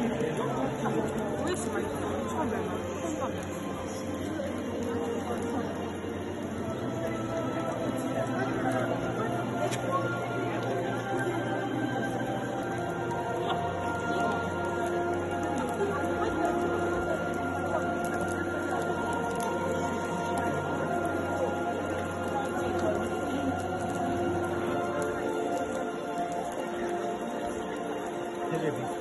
我喜欢，因为穿白的，不穿白的。也不是